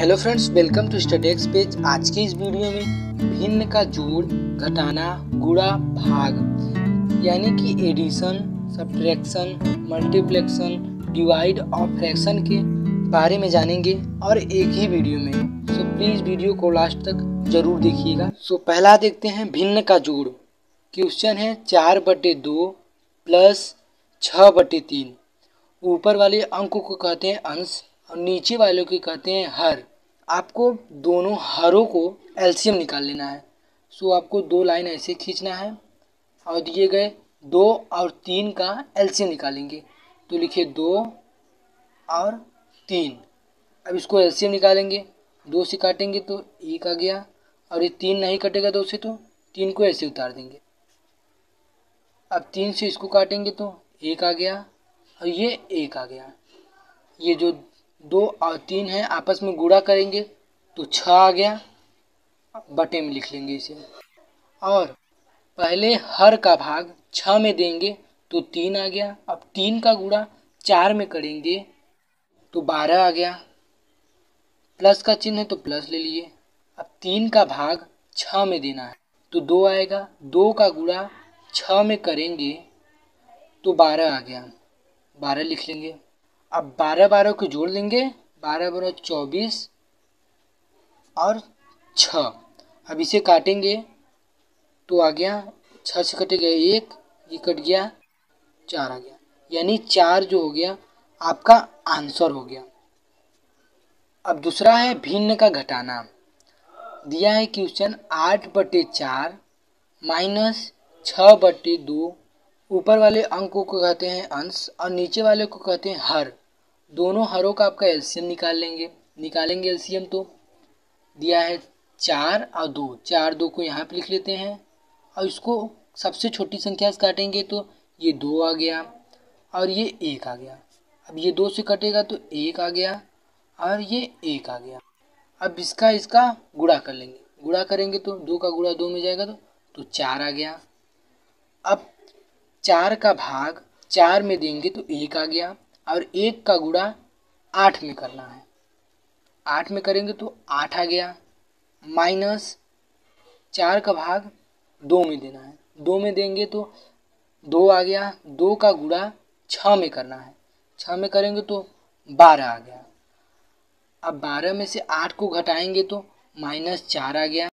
Hello friends welcome to Studex page आज के इस वीडियो में भिन्न का जोड़, घटाना, गुणा, भाग, यानी कि एडिशन सब्ट्रैक्शन मल्टीप्लेक्शन डिवाइड और फ्रैक्शन के बारे में जानेंगे और एक ही वीडियो में। सो प्लीज़ वीडियो को लास्ट तक ज़रूर देखिएगा। सो पहला देखते हैं भिन्न का जोड़। क्वेश्चन है चार बटे दो प्लस छः बटे तीन। ऊपर वाले अंक को कहते हैं अंश और नीचे वालों के कहते हैं हर। आपको दोनों हरों को एलसीएम निकाल लेना है। सो आपको दो लाइन ऐसे खींचना है और दिए गए दो और तीन का एलसीएम निकालेंगे। तो लिखिए दो और तीन। अब इसको एलसीएम निकालेंगे। दो से काटेंगे तो एक आ गया और ये तीन नहीं कटेगा दो से तो तीन को ऐसे उतार देंगे। अब तीन से इसको काटेंगे तो एक आ गया और ये एक आ गया। ये जो दो और तीन है, आपस में गुणा करेंगे तो छ आ गया। बटे में लिख लेंगे इसे। और पहले हर का भाग छ में देंगे तो तीन आ गया। अब तीन का गुणा चार में करेंगे तो बारह आ गया। प्लस का चिन्ह है तो प्लस ले लिए अब तीन का भाग छ में देना है तो दो आएगा। दो का गुणा छ में करेंगे तो बारह आ गया। बारह लिख लेंगे। अब बारह बारह को जोड़ लेंगे बारह बारह चौबीस और छ। अब इसे काटेंगे तो आ गया, छ से कटेगा एक, ये कट गया, चार आ गया। यानी चार जो हो गया, आपका आंसर हो गया। अब दूसरा है भिन्न का घटाना। दिया है क्वेश्चन आठ बटे चार माइनस छ बटे दो। ऊपर वाले अंकों को कहते हैं अंश और नीचे वाले को कहते हैं हर। दोनों हरों का आपका एलसीएम निकाल लेंगे। निकालेंगे एलसीएम तो दिया है चार और दो। चार दो को यहाँ पे लिख लेते हैं। और इसको सबसे छोटी संख्या से काटेंगे तो ये दो आ गया और ये एक आ गया। अब ये दो से कटेगा तो एक आ गया और ये एक आ गया। अब इसका इसका गुड़ा कर लेंगे। गुड़ा करेंगे तो दो का गुड़ा दो में जाएगा तो तो चार आ गया। अब चार का भाग चार में देंगे तो एक आ गया। और एक का गुड़ा आठ में करना है। आठ में करेंगे तो आठ आ गया। माइनस चार का भाग दो में देना है। दो में देंगे तो दो आ गया। दो का गुड़ा छ में करना है। छ में करेंगे तो बारह आ गया। अब बारह में से आठ को घटाएँगे तो माइनस चार आ गया।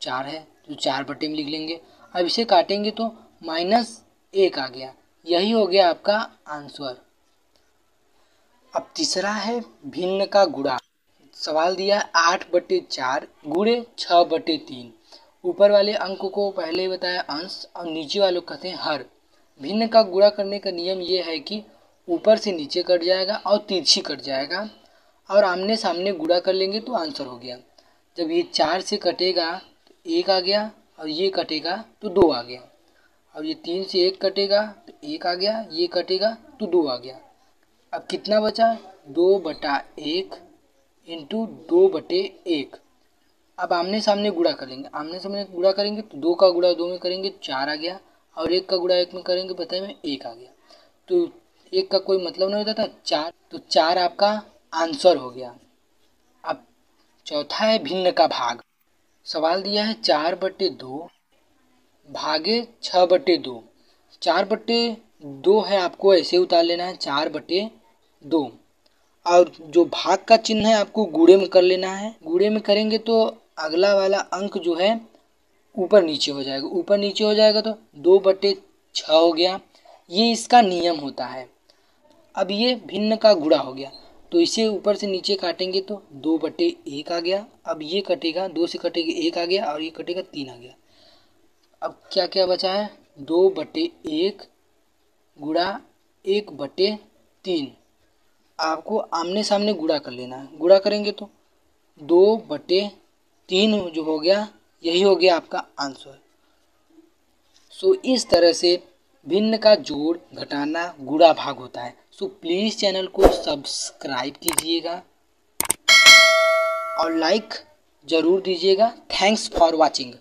चार है तो चार बटे में लिख लेंगे। अब इसे काटेंगे तो माइनस एक आ गया। यही हो गया आपका आंसर। अब तीसरा है भिन्न का गुड़ा सवाल दिया आठ बटे चार गुड़े छः बटे तीन। ऊपर वाले अंक को पहले बताया अंश और नीचे वालों कहते हैं हर। भिन्न का गुड़ा करने का नियम ये है कि ऊपर से नीचे कट जाएगा और तिरछी कट जाएगा। और आमने सामने गुड़ा कर लेंगे तो आंसर हो गया। जब ये चार से कटेगा तो एक आ गया और ये कटेगा तो दो आ गया। और ये तीन से एक कटेगा तो एक आ गया, ये कटेगा तो दो आ गया। अब कितना बचा? दो बटा एक इंटू दो बटे एक। अब आमने सामने गुड़ा करेंगे। आमने सामने गुड़ा करेंगे तो दो का गुड़ा दो में करेंगे, चार आ गया। और एक का गुड़ा एक में करेंगे, बताए में, एक आ गया। तो एक का कोई मतलब नहीं होता था, चार। तो चार आपका आंसर हो गया। अब चौथा है भिन्न का भाग। सवाल दिया है, चार बटे दो भागे छ बटे दो। चार बटे दो है, आपको ऐसे उतार लेना है, चार बटे दो। और जो भाग का चिन्ह है, आपको गुड़े में कर लेना है। गुड़े में करेंगे तो अगला वाला अंक जो है, ऊपर नीचे हो जाएगा। ऊपर नीचे हो जाएगा तो दो बटे छ हो गया। ये इसका नियम होता है। अब ये भिन्न का गुड़ा हो गया। तो इसे ऊपर से नीचे काटेंगे तो दो बटे एक आ गया। अब ये कटेगा, दो से कटेगा, एक आ गया और ये कटेगा, तीन आ गया। अब क्या क्या बचा है? दो बटे एक गुड़ा एक बटे तीन। आपको आमने सामने गुड़ा कर लेना है। गुड़ा करेंगे तो दो बटे तीन जो हो गया, यही हो गया आपका आंसर। सो इस तरह से भिन्न का जोड़ घटाना गुड़ा भाग होता है। सो प्लीज़ चैनल को सब्सक्राइब कीजिएगा और लाइक ज़रूर दीजिएगा। Thanks for watching